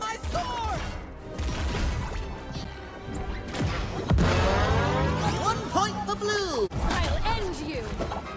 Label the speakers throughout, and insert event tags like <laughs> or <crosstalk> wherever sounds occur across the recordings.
Speaker 1: my sword!
Speaker 2: One point for blue!
Speaker 3: I'll end you!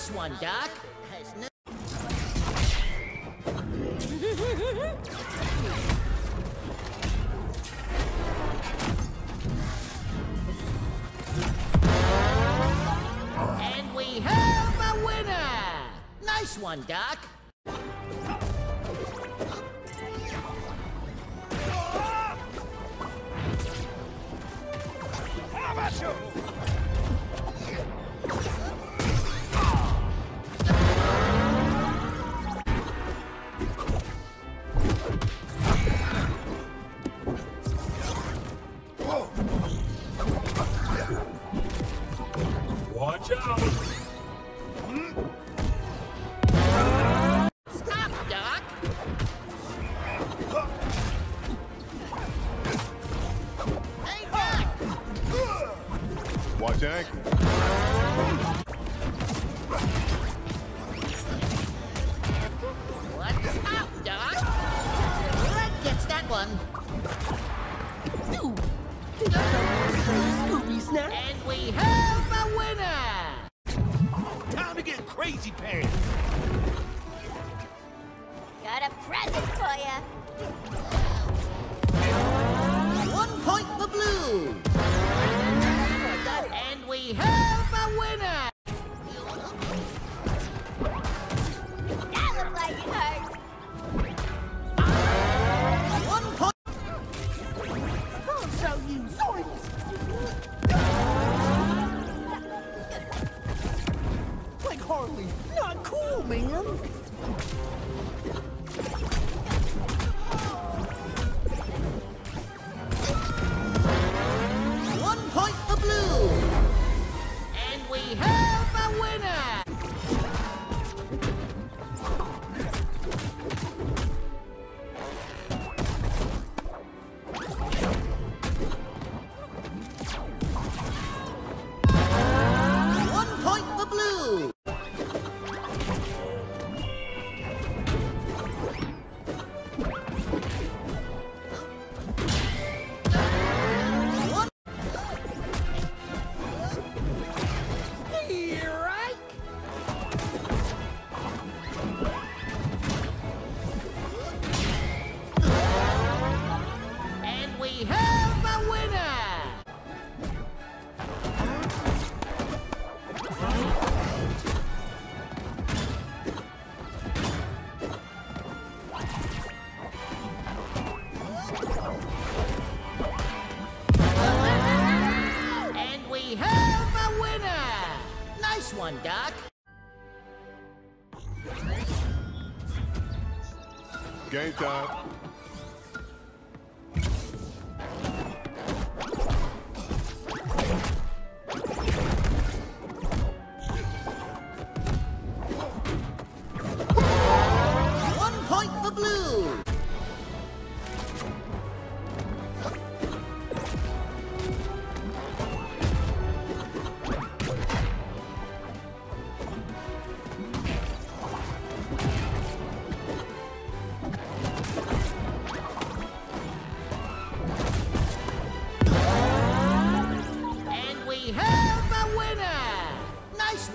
Speaker 2: Nice one, Doc. and we have a winner! Nice one, Doc.
Speaker 4: Watch out! Game time.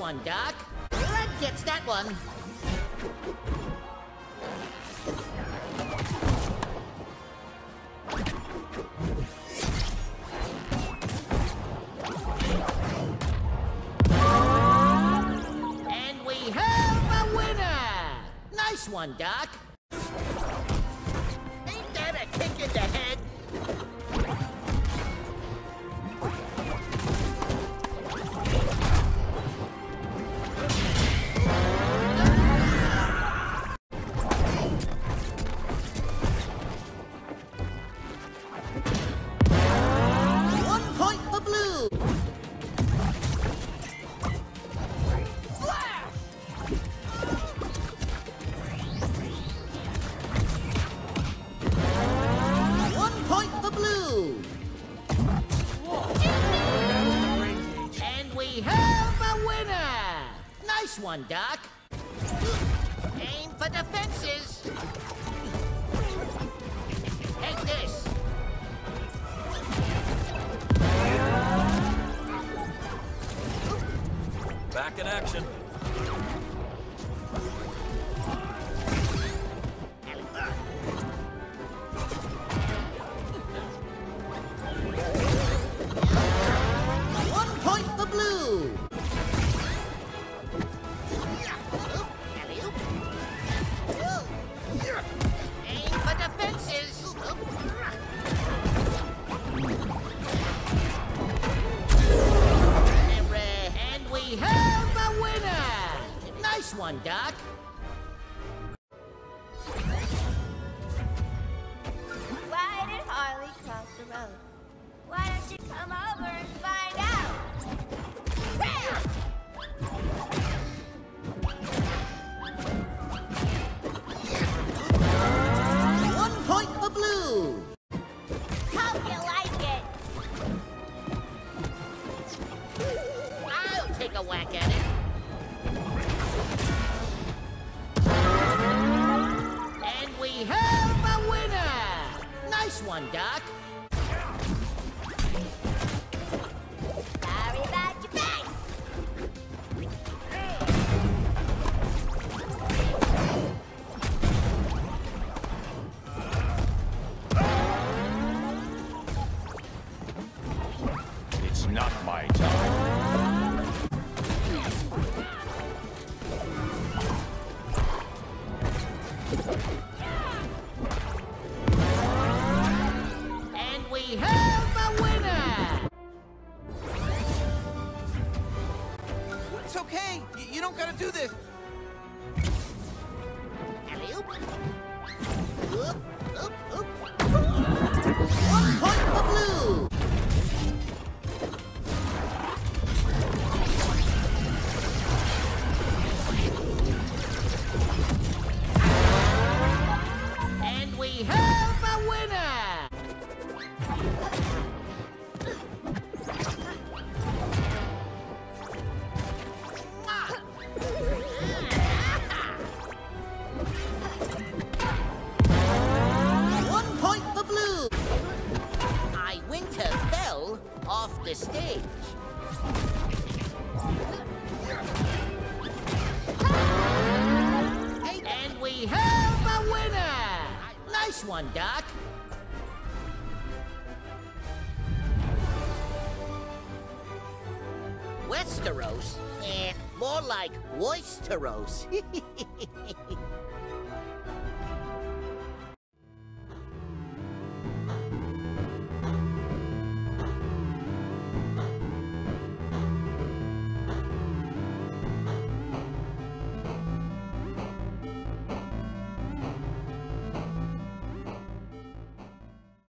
Speaker 2: One, Doc. Red gets that one. And we have a winner! Nice one, Doc. Ain't that a kick in the Nice one, Doc. Aim for the fences. Take this.
Speaker 5: Back in action.
Speaker 2: One, Doc. One, Doc.
Speaker 6: Sorry about your face.
Speaker 4: It's not my time.
Speaker 1: Don't gotta do this.
Speaker 2: Oop, oop, oop. One point for blue. And we have a winner. One, Doc. Westeros? Eh, more like Oysteros. <laughs>